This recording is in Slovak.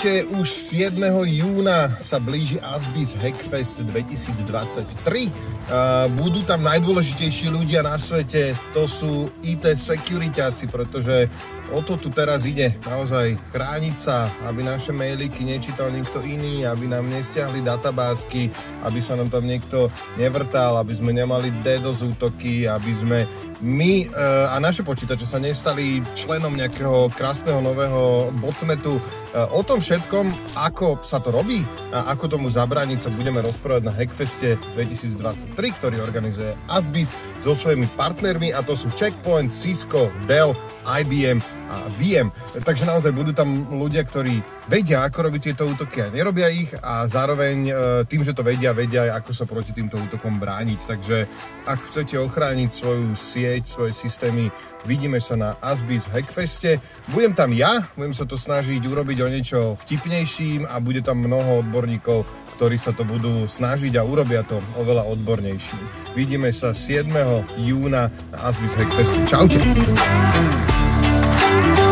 Ahojte, už 7. júna sa blíži Asbis Hackfest 2023. Budú tam najdôležitejší ľudia na svete, to sú IT securitáci, pretože o to tu teraz ide. Naozaj chrániť sa, aby naše mailiky nečítal niekto iný, aby nám nestiahli databázky, aby sa nám tam niekto nevrtal, aby sme nemali DDoS útoky, aby sme my e, a naše počítače sa nestali členom nejakého krásneho nového botnetu. E, o tom všetkom, ako sa to robí a ako tomu zabrániť, sa budeme rozprávať na Hackfeste 2023, ktorý organizuje Asbis so svojimi partnermi a to sú Checkpoint, Cisco, Dell, IBM a VM. Takže naozaj budú tam ľudia, ktorí vedia, ako robiť tieto útoky a nerobia ich a zároveň e, tým, že to vedia, vedia ako sa proti týmto útokom brániť. Takže ak chcete ochrániť svoju sieť, svoje systémy, vidíme sa na Asbis Hackfeste. Budem tam ja, budem sa to snažiť urobiť o niečo vtipnejším a bude tam mnoho odborníkov, ktorí sa to budú snažiť a urobia to oveľa odbornejším. Vidíme sa 7. júna na Asbis Hackfeste. Čaute! Thank you.